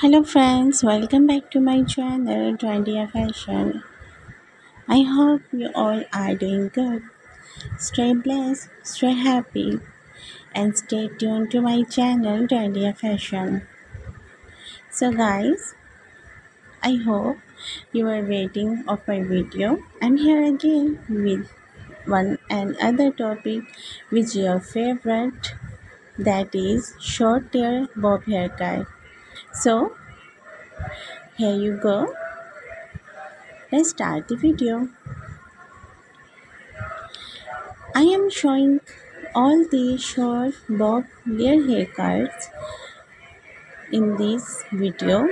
Hello friends, welcome back to my channel Trendy Fashion. I hope you all are doing good. Stay blessed, stay happy, and stay tuned to my channel Trendy Fashion. So guys, I hope you are waiting of my video. I'm here again with one and other topic which your favorite that is short hair bob haircut so here you go. Let's start the video. I am showing all the short bob layer haircuts in this video.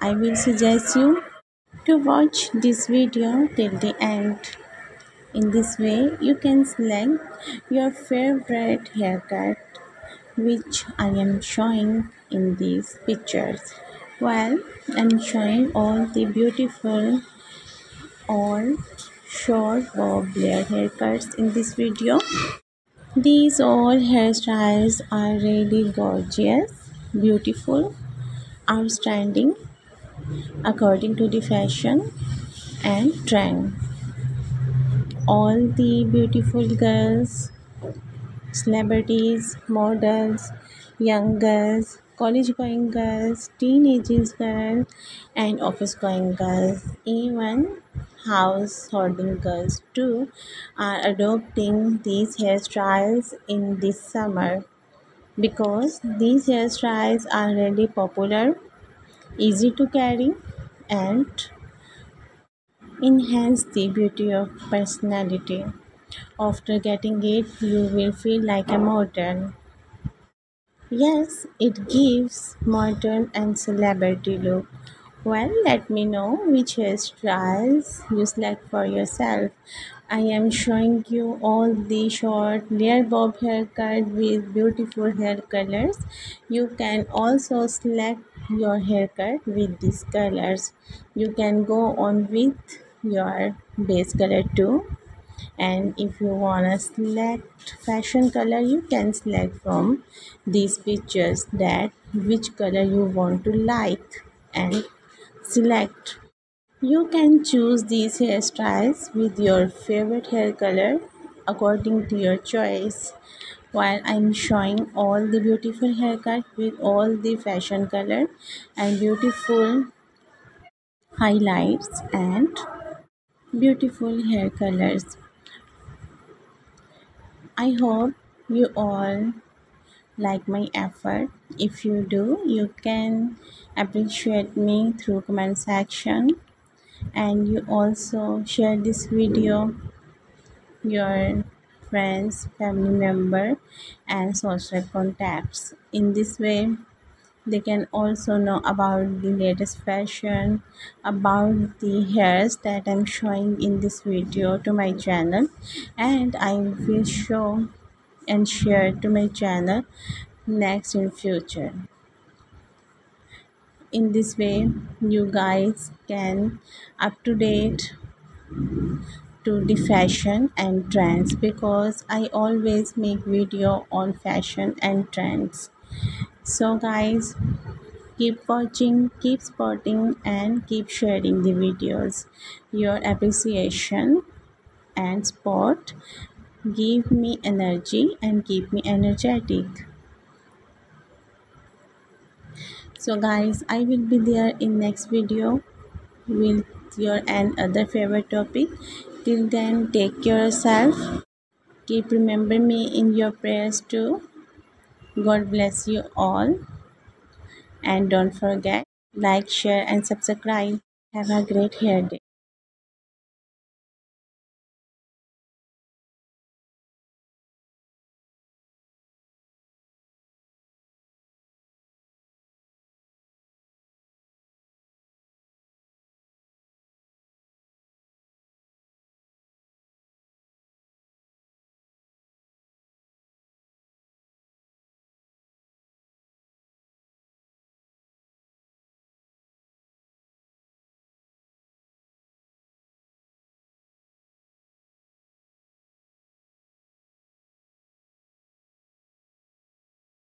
I will suggest you to watch this video till the end. In this way you can select your favorite haircut which I am showing in these pictures. Well, I'm showing all the beautiful all short bob layer haircuts in this video. These all hairstyles are really gorgeous, beautiful, outstanding according to the fashion and trend. All the beautiful girls celebrities, models, young girls, college going girls, teenagers girls, and office going girls, even house holding girls too are adopting these hairstyles in this summer because these hairstyles are really popular, easy to carry, and enhance the beauty of personality. After getting it, you will feel like a modern. Yes, it gives modern and celebrity look. Well, let me know which hairstyles you select for yourself. I am showing you all the short layer bob haircut with beautiful hair colors. You can also select your haircut with these colors. You can go on with your base color too and if you want to select fashion color you can select from these pictures that which color you want to like and select. You can choose these hairstyles with your favorite hair color according to your choice. While I'm showing all the beautiful haircut with all the fashion color and beautiful highlights and beautiful hair colors I hope you all like my effort. If you do, you can appreciate me through comment section and you also share this video your friends, family member and social contacts. In this way, they can also know about the latest fashion about the hairs that i'm showing in this video to my channel. And i will show and share to my channel next in future. In this way you guys can up to date to the fashion and trends because i always make video on fashion and trends so guys keep watching keep supporting and keep sharing the videos. Your appreciation and support give me energy and keep me energetic. So guys i will be there in next video with your and other favorite topic. Till then take care yourself. Keep remember me in your prayers too God bless you all. And don't forget, like, share, and subscribe. Have a great hair day.